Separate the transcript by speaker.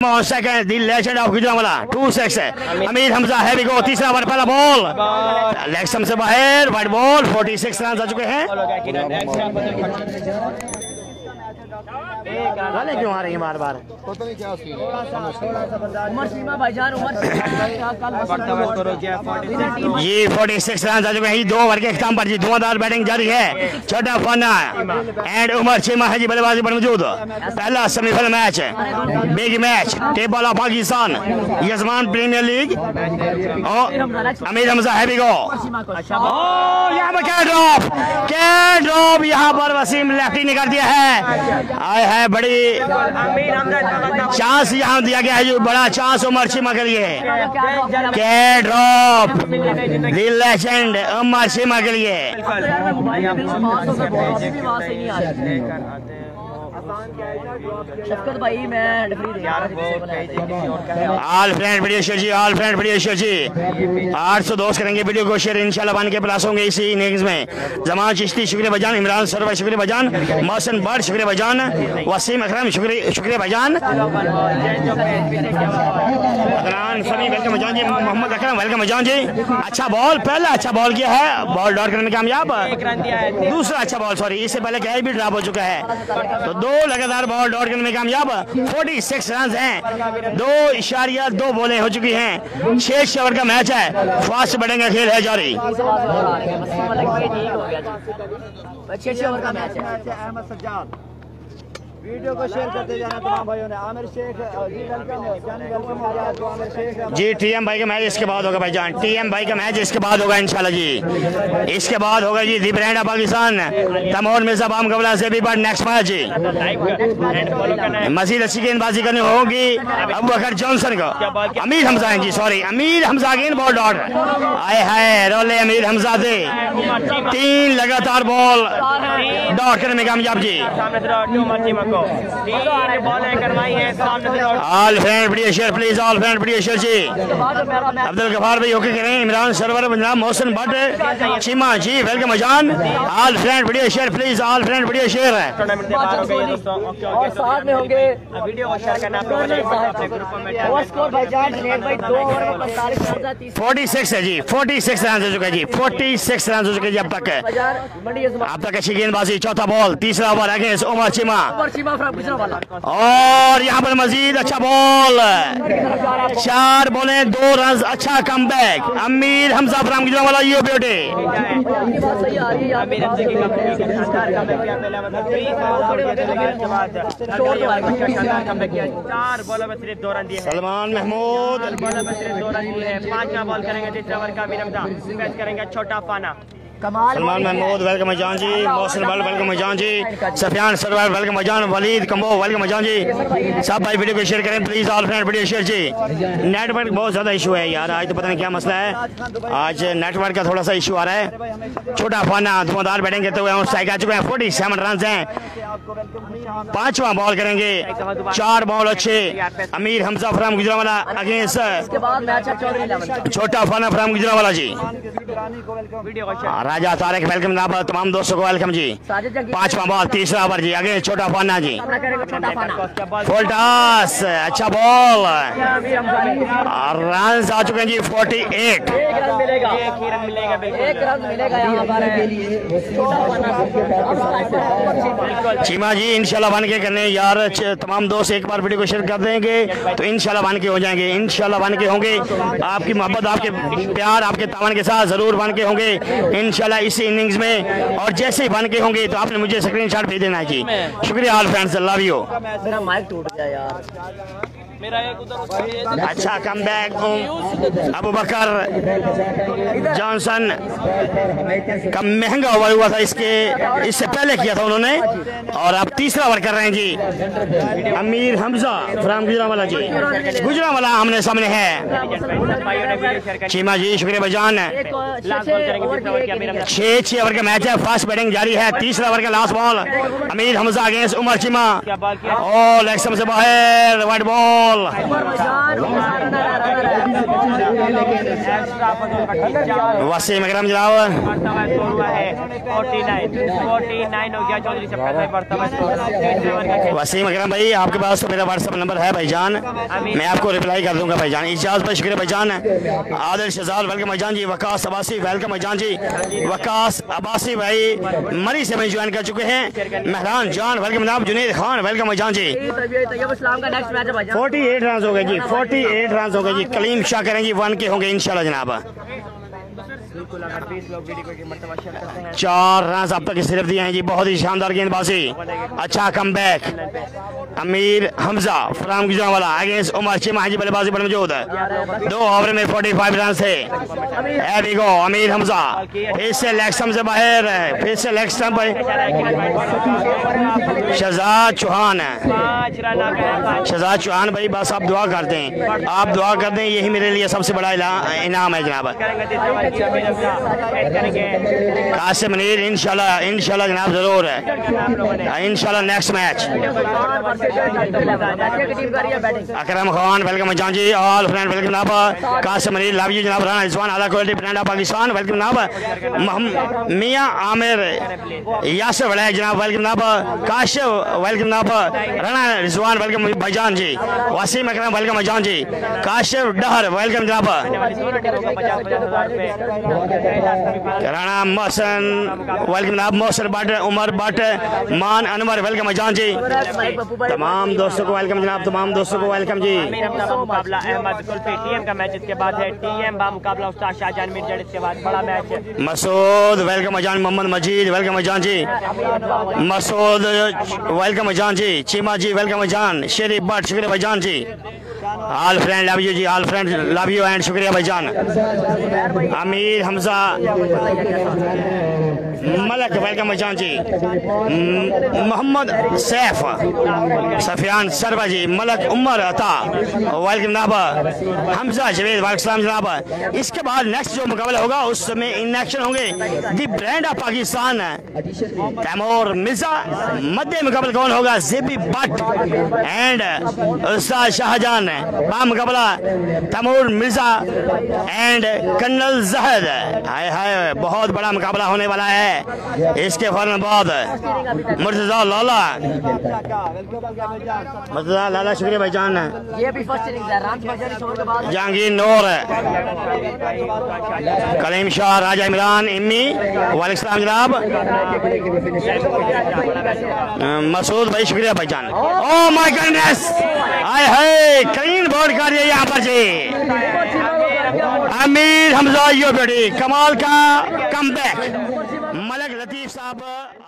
Speaker 1: Second, the legend of Gujranwala, two six. Amir Hamza है भी गो तीसरा बार पहला बॉल लेग स्टंप से बाहर वाइड बॉल 46 रन आ चुके हैं गाने क्यों आ रही हैं बार बार
Speaker 2: उमर सीमा भाईजान उमर सीमा क्या कल
Speaker 1: ये 46 रन आ चुके हैं दो ओवर के अख्ताम पर जी धुआंधार बैटिंग जारी है। छोटा फना एंड उमर चीमा है जी बल्लेबाजी पर मौजूद। पहला semifinal match big match table of Pakistan यजमान प्रीमियर लीग और अमीर हमजा है गो यहाँ पर क्या ड्रॉप क्या ड्रॉप यहाँ पर वसीम लेफ्टी निकाल दिया है। आए है बड़ी चांस यहाँ दिया गया है जो बड़ा चांस उमर चीमा के लिए। के drop the legend Umar Cheema के लिए। All friend video ji all friend video ji. आठ सौ दोस्त करेंगे वीडियो को शेयर, इंशाल्लाह बन के होंगे इसी इनिंग्स में। जमान चिश्ती, शुक्रिया इमरान सरवर शुक्रिया मोहसिन शुक्रिया वसीम अकरम, शुक्रिया बजान अदनान वेलकम जी। मोहम्मद अकरम वेलकम बजान जी। अच्छा बॉल पहला अच्छा बॉल किया है। बॉल डॉट करने में कामयाब। दूसरा अच्छा बॉल सॉरी इससे पहले कैच भी ड्रॉप हो चुका है। तो दो लगातार बॉल डॉट करने में कामयाब। 46 रन है। दो इशारिया दो बोले हो चुकी हैं। छह ओवर का मैच है। फास्ट बढ़ेंगे खेल है जारी।
Speaker 2: छह छह ओवर का मैच है।
Speaker 3: अहमद सज्जाद। वीडियो को शेयर करते जाना तमाम भाइयों ने। आमिर शेख जी वेलकम जानी वेलकम आ जाए तो आमिर शेख
Speaker 1: जी, टीएम भाई का मैच इसके बाद होगा भाईजान। टीएम भाई का मैच इसके बाद होगा, इंशाल्लाह जी। इसके बाद होगा जी दी ब्रांड पाकिस्तान, तमोर मिर्ज़ा बाम कबला से भी but next match ji. Majid अच्छी गेंदबाजी करनी होगी, अब बकर जॉनसन को। अमीर हमजा जी सॉरी अमीर हमजा गेंद बॉल डॉट आए हाय, रोले अमीर हमजा से तीन लगातार बॉल डॉट करने में कामयाब ji. All video share please all video share ji. Abdul Ghaffar भाई ओके करें इमरान सरवर पंजाब मोहसिन भट्ट चीमा जी वेलकम अजान। All friend share please all friend video share
Speaker 2: और साथ में होंगे तीस
Speaker 1: 46 है जी 46 रन हो चुका है जी 46 रन हो चुके हैं जी अब तक। अब तक अच्छी गेंदबाजी, चौथा बॉल तीसरा ओवर अगेंस्ट उमर चीमा। और यहाँ पर मजीद अच्छा बॉल। चार बोले दो रन अच्छा कम बैक अमीर हमजा फराम गुजरा वाला ये बेटे।
Speaker 2: है
Speaker 4: बॉलों
Speaker 1: सलमान महमूद।
Speaker 4: बॉलों में सिर्फ़ दो रन दिए पांचवा बॉल करेंगे तीसरा ओवर का विरमदा करेंगे छोटा पाना
Speaker 1: सलमान महमूद वेलकम जान जी मोहसिन बल वेलकम जान जी। सफियान सरवर वेलकम जान वलीद कम्बो वेलकम जान जी। सब भाई वीडियो को शेयर करें please all friend video share ji. Network बहुत ज़्यादा इशू है यार आज तो पता नहीं क्या मसला है। आज नेटवर्क का थोड़ा सा इशू आ रहा है। छोटा फाना धुआंधार बैठेंगे तो स्ट्राइक आ चुके हैं। फोर्टी सेवन रन हैं। पांचवा बॉल करेंगे। चार बॉल अच्छे। अमीर हमजा फराम गुजरावाला अगेंस्ट
Speaker 2: है चौधरी इलेवन
Speaker 1: छोटा फाना फराम गुजरावाला जी।
Speaker 4: वीडियो को शेयर
Speaker 1: राजा तारक वेलकम जनाब तमाम दोस्तों को वेलकम जी। पांचवा बॉल तीसरा ओवर जी आगे छोटा पाना जी।
Speaker 2: सामना करेगा छोटा पाना
Speaker 1: फुल टॉस अच्छा बॉल। रन आ चुके हैं जी 48
Speaker 2: एक रन मिलेगा
Speaker 4: एक रन मिलेगा बिल्कुल
Speaker 2: एक रन मिलेगा यहाँ पर। छोटा पाना
Speaker 1: चीमा जी इंशाल्लाह बन के करने यार तमाम दोस्त एक बार वीडियो को शेयर कर देंगे तो इंशाल्लाह बन के हो जाएँगे इंशाल्लाह बन के होंगे। आपकी मोहब्बत आपके प्यार आपके तावन के साथ ज़रूर बन के होंगे इंशाल्लाह इसी इनिंग्स में, और जैसे ही बन के होंगे तो आपने मुझे स्क्रीनशॉट भेज देना है जी। शुक्रिया ऑल फ्रेंड्स लव यू
Speaker 2: मेरा माइक टूट गया यार।
Speaker 1: अच्छा come back Abu Bakar Johnson का महँगा ओवर हुआ था इसके इससे पहले किया था उन्होंने और अब तीसरा ओवर कर रहे हैं जी। अमीर हमजा फ्राम गुजरावाला जी। गुजरावाला आमने सामने है। चीमा जी शुक्रिया बजान छः छः ओवर का मैच है फ़र्स्ट बैटिंग जारी है तीसरा ओवर का last ball Amir Hamza against Umar Cheema.
Speaker 4: क्या
Speaker 1: और लेग से बाहर वाइट बॉल
Speaker 4: चार
Speaker 1: वसीम अकरम जनाब।
Speaker 4: मरतबा स्कोर हुआ है 49 49 हो गया चौधरी से पहले मरतबा स्कोर तीसरे ओवर का खेल
Speaker 1: वसीम अकरम भाई आपके पास तो मेरा व्हाट्सअप नंबर है भाईजान। मैं आपको रिप्लाई कर दूँगा भाईजान। इजाज भाई शुक्रिया भाईजान। आदिल शहजाद वेलकम भाईजान जी। वकास अब्बासी वेलकम भाईजान जी। वकास अब्बासी भाई मरी से भाई ज्वाइन कर चुके हैं। मेहरान जान वेलकम जनाब। जुनेद खान वेलकम भाईजान जी।
Speaker 2: तैयब इस्लाम का नेक्स्ट मैच है भाईजान
Speaker 1: 48 रन हो गए जी 48 रन हो गए जी। कलीम शाह करेंगे वन के होंगे, इंशाल्लाह जनाब।
Speaker 4: बिल्कुल अगर 20 लोग वीडियो को एक मरतबा शेयर करते
Speaker 1: चार रन अब तक सिर्फ़ दिए हैं जी, बहुत ही शानदार गेंदबाजी। अच्छा कम back Amir Hamza from Gujranwala against Umar Cheema ji बल्लेबाजी पर मौजूद है। दो ओवर में 45 रन से। There अमीर हमजा। फिर से स्टंप से बाहर है, फिर से लेग स्टंप शहजाद चौहान है। शहजाद चौहान भाई, बस आप दुआ करते हैं। आप दुआ कर दें यही मेरे लिए सबसे बड़ा इनाम है जनाब।
Speaker 4: की
Speaker 1: कासिम मनीर इंशाल्लाह इंशाल्लाह जनाब ज़रूर है। इंशाल्लाह नेक्स्ट मैच
Speaker 2: टीम कर रही है बैटिंग
Speaker 1: अकरम खान वेलकम जान जी ऑल फ्रेंड वेलकम जनाब कासिम अली लव यू जनाब राना रिजवान आला quality brand of Pakistan welcome जनाब मियाँ आमिर यासर वलैक जनाब वेलकम जनाब काशिफ वेलकम जनाब राना रिजवान वेलकम भाईजान जी वसीम अकरम वेलकम जान जी काशिफ डहर वेलकम जनाब राणा मोहसन वेलकम जनाब मोहसन भट्ट उमर भट्ट मान अनवर वेलकम जान जी तमाम दोस्तों को वेलकम जनाब तमाम दोस्तों को वेलकम जी।
Speaker 4: अमीर हमजा मुकाबला अहमद कुल्फी टीएम का मैच इसके बाद है टीएम बा मुकाबला उस्ताद शाहजहान मिर्जड़ इसके बाद बड़ा मैच है।
Speaker 1: मसूद वेलकम अजान मोहम्मद मजीद वेलकम अजान जी। मसूद वेलकम अजान जी। चीमा जी वेलकम अजान। शेरी भट्ट शुक्रिया भाईजान ji. All friend love you ji all friend love you and शुक्रिया भाईजान। अमीर हमजा। मलक वेलकम जी। मोहम्मद सैफ, सफियान सरबा जी, मलक उमर अता वेलकम जनाब हमजा जवेद, वालेकुम जनाब। इसके बाद नेक्स्ट जो मुकाबला होगा उसमें इन एक्शन होंगे। The brand of Pakistan Taimur Mirza मध्य मुकाबला कौन होगा? जेबी भट्ट एंड उस्ताद शाहजहान बा मुकाबला तैमूर मिर्ज़ा एंड कर्नल जहद हाय हाय, बहुत बड़ा मुकाबला होने वाला है। इसके फ़ौरन बाद मुर्तजा लाला। मुर्तजा लाला शुक्रिया भाईजान
Speaker 2: ये भी फ़र्स्ट है। रन भाईजान इस ओवर के बाद।
Speaker 1: जहांगीर नूर कलीम शाह राजा इमरान इम्मी वालेकुम जनाब। मसूद भाई शुक्रिया भाईजान ओ माय गॉडनेस हाय हाय क्लीन बोर्ड कर दिया यहाँ पर जी। अमीर हमजा यो बेटी कमाल का कम बैक sahabat.